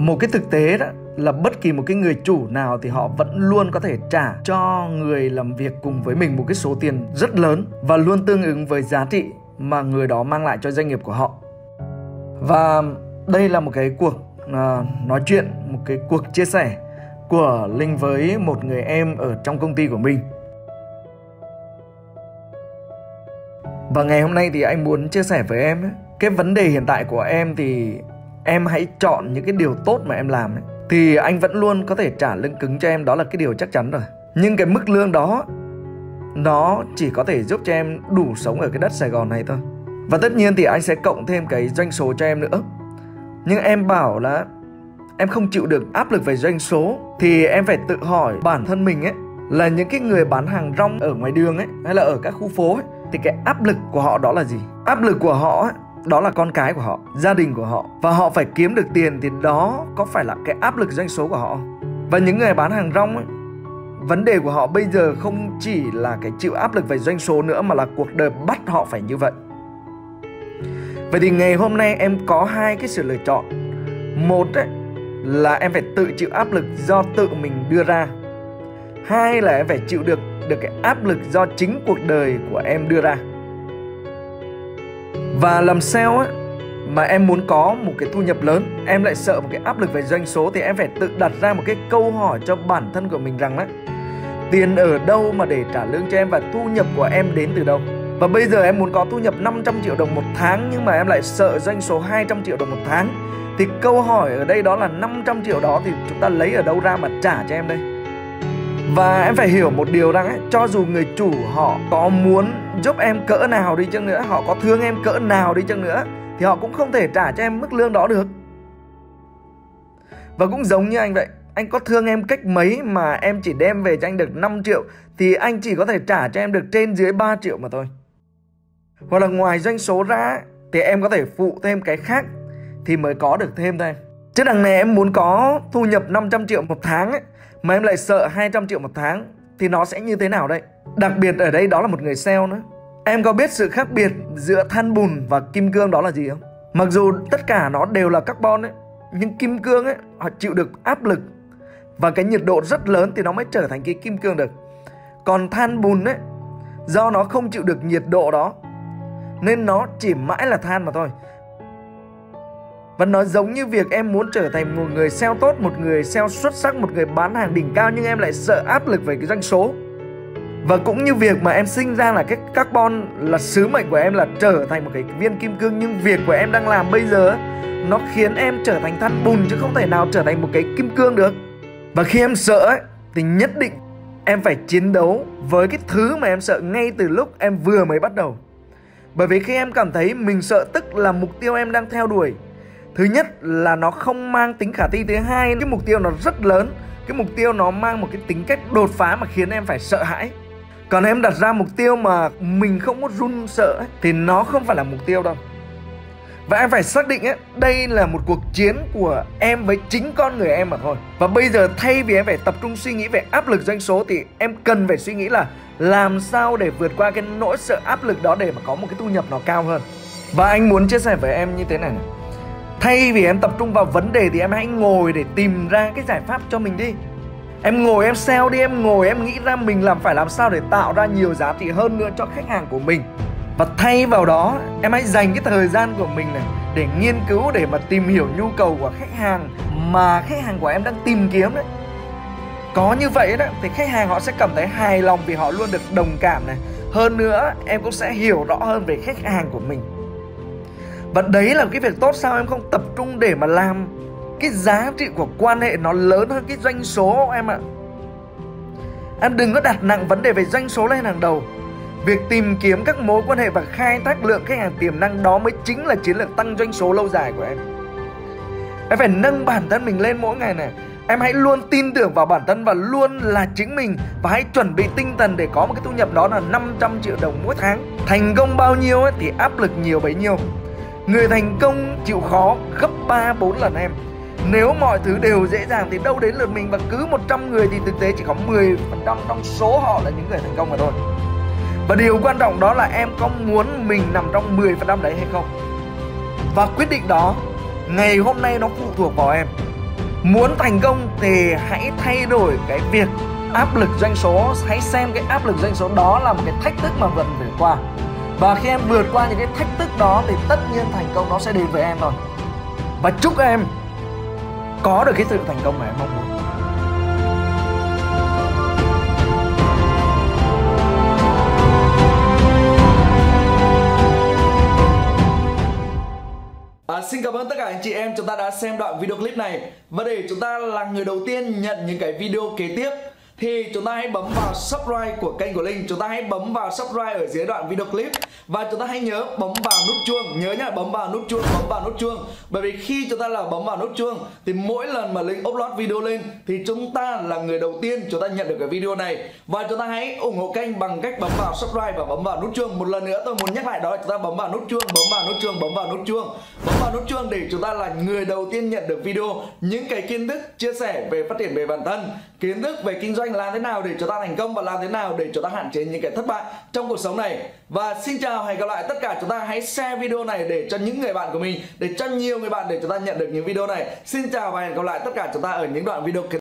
một cái thực tế đó là bất kỳ một cái người chủ nào thì họ vẫn luôn có thể trả cho người làm việc cùng với mình một cái số tiền rất lớn và luôn tương ứng với giá trị mà người đó mang lại cho doanh nghiệp của họ. Và đây là một cái cuộc uh, nói chuyện một cái cuộc chia sẻ của linh với một người em ở trong công ty của mình. Và ngày hôm nay thì anh muốn chia sẻ với em ấy, cái vấn đề hiện tại của em thì em hãy chọn những cái điều tốt mà em làm ấy, thì anh vẫn luôn có thể trả lương cứng cho em. Đó là cái điều chắc chắn rồi. Nhưng cái mức lương đó nó chỉ có thể giúp cho em đủ sống ở cái đất Sài Gòn này thôi. Và tất nhiên thì anh sẽ cộng thêm cái doanh số cho em nữa. Nhưng em bảo là em không chịu được áp lực về doanh số thì em phải tự hỏi bản thân mình ấy là những cái người bán hàng rong ở ngoài đường ấy hay là ở các khu phố ấy thì cái áp lực của họ đó là gì? Áp lực của họ ấy, đó là con cái của họ gia đình của họ. Và họ phải kiếm được tiền thì đó có phải là cái áp lực doanh số của họ và những người bán hàng rong ấy, vấn đề của họ bây giờ không chỉ là cái chịu áp lực về doanh số nữa mà là cuộc đời bắt họ phải như vậy. Vậy thì ngày hôm nay em có hai cái sự lựa chọn. Một ấy, là em phải tự chịu áp lực do tự mình đưa ra. Hai là em phải chịu được được cái áp lực do chính cuộc đời của em đưa ra và làm sao á, mà em muốn có một cái thu nhập lớn, em lại sợ một cái áp lực về doanh số thì em phải tự đặt ra một cái câu hỏi cho bản thân của mình rằng đó tiền ở đâu mà để trả lương cho em và thu nhập của em đến từ đâu? Và bây giờ em muốn có thu nhập 500 triệu đồng một tháng nhưng mà em lại sợ doanh số 200 triệu đồng một tháng, thì câu hỏi ở đây đó là 500 triệu đó thì chúng ta lấy ở đâu ra mà trả cho em đây? Và em phải hiểu một điều rằng ấy, cho dù người chủ họ có muốn giúp em cỡ nào đi chăng nữa họ có thương em cỡ nào đi chăng nữa thì họ cũng không thể trả cho em mức lương đó được. Và cũng giống như anh vậy anh có thương em cách mấy mà em chỉ đem về cho anh được 5 triệu thì anh chỉ có thể trả cho em được trên dưới 3 triệu mà thôi. Hoặc là ngoài doanh số ra thì em có thể phụ thêm cái khác thì mới có được thêm thôi chứ đằng này em muốn có thu nhập 500 triệu một tháng ấy, mà em lại sợ 200 triệu một tháng thì nó sẽ như thế nào đây? Đặc biệt ở đây đó là một người sale nữa. Em có biết sự khác biệt giữa than bùn và kim cương đó là gì không? Mặc dù tất cả nó đều là carbon ấy, nhưng kim cương ấy họ chịu được áp lực và cái nhiệt độ rất lớn thì nó mới trở thành cái kim cương được. Còn than bùn ấy do nó không chịu được nhiệt độ đó nên nó chỉ mãi là than mà thôi và nó giống như việc em muốn trở thành một người sale tốt, một người sale xuất sắc, một người bán hàng đỉnh cao nhưng em lại sợ áp lực về cái doanh số. Và cũng như việc mà em sinh ra là cái carbon là sứ mệnh của em là trở thành một cái viên kim cương nhưng việc của em đang làm bây giờ nó khiến em trở thành than bùn chứ không thể nào trở thành một cái kim cương được. Và khi em sợ ấy thì nhất định em phải chiến đấu với cái thứ mà em sợ ngay từ lúc em vừa mới bắt đầu. Bởi vì khi em cảm thấy mình sợ tức là mục tiêu em đang theo đuổi thứ nhất là nó không mang tính khả thi thứ hai cái mục tiêu nó rất lớn. Cái mục tiêu nó mang một cái tính cách đột phá mà khiến em phải sợ hãi. Còn em đặt ra mục tiêu mà mình không có run sợ ấy, thì nó không phải là mục tiêu đâu. Và em phải xác định ấy, đây là một cuộc chiến của em với chính con người em mà thôi. Và bây giờ thay vì em phải tập trung suy nghĩ về áp lực doanh số Thì em cần phải suy nghĩ là làm sao để vượt qua cái nỗi sợ áp lực đó để mà có một cái thu nhập nó cao hơn. Và anh muốn chia sẻ với em như thế này này. Thay vì em tập trung vào vấn đề thì em hãy ngồi để tìm ra cái giải pháp cho mình đi. Em ngồi em sell đi, em ngồi em nghĩ ra mình làm phải làm sao để tạo ra nhiều giá trị hơn nữa cho khách hàng của mình. Và thay vào đó em hãy dành cái thời gian của mình này để nghiên cứu để mà tìm hiểu nhu cầu của khách hàng mà khách hàng của em đang tìm kiếm đấy. Có như vậy đó thì khách hàng họ sẽ cảm thấy hài lòng vì họ luôn được đồng cảm này. Hơn nữa em cũng sẽ hiểu rõ hơn về khách hàng của mình và đấy là cái việc tốt sao em không tập trung để mà làm cái giá trị của quan hệ nó lớn hơn cái doanh số em ạ? Em đừng có đặt nặng vấn đề về doanh số lên hàng đầu. Việc tìm kiếm các mối quan hệ và khai thác lượng khách hàng tiềm năng đó mới chính là chiến lược tăng doanh số lâu dài của em. Em phải nâng bản thân mình lên mỗi ngày này. Em hãy luôn tin tưởng vào bản thân và luôn là chính mình. Và hãy chuẩn bị tinh thần để có một cái thu nhập đó là 500 triệu đồng mỗi tháng. Thành công bao nhiêu ấy, thì áp lực nhiều bấy nhiêu. Người thành công chịu khó gấp 3 4 lần em. Nếu mọi thứ đều dễ dàng thì đâu đến lượt mình và cứ 100 người thì thực tế chỉ có 10% trong số họ là những người thành công mà thôi. Và điều quan trọng đó là em có muốn mình nằm trong 10% đấy hay không. Và quyết định đó, ngày hôm nay nó phụ thuộc vào em. muốn thành công thì hãy thay đổi cái việc áp lực doanh số, hãy xem cái áp lực doanh số đó là một cái thách thức mà cần phải qua và khi em vượt qua những cái thách thức đó thì tất nhiên thành công nó sẽ đến với em rồi. Và chúc em có được cái sự thành công mà em mong muốn. À, xin cảm ơn tất cả anh chị em. Chúng ta đã xem đoạn video clip này. Và để chúng ta là người đầu tiên nhận những cái video kế tiếp thì chúng ta hãy bấm vào subscribe của kênh của Linh chúng ta hãy bấm vào subscribe ở dưới đoạn video clip và chúng ta hãy nhớ bấm vào nút chuông nhớ nhá bấm vào nút chuông bấm vào nút chuông bởi vì khi chúng ta là bấm vào nút chuông thì mỗi lần mà Linh upload video lên thì chúng ta là người đầu tiên chúng ta nhận được cái video này và chúng ta hãy ủng hộ kênh bằng cách bấm vào subscribe và bấm vào nút chuông một lần nữa tôi muốn nhắc lại đó chúng ta bấm vào nút chuông bấm vào nút chuông bấm vào nút chuông bấm vào nút chuông để chúng ta là người đầu tiên nhận được video những cái kiến thức chia sẻ về phát triển về bản thân kiến thức về kinh doanh làm thế nào để chúng ta thành công và làm thế nào để chúng ta hạn chế những cái thất bại trong cuộc sống này. Và xin chào, hẹn gặp lại tất cả chúng ta. Hãy share video này để cho những người bạn của mình, để cho nhiều người bạn để chúng ta nhận được những video này. Xin chào và hẹn gặp lại tất cả chúng ta ở những đoạn video kế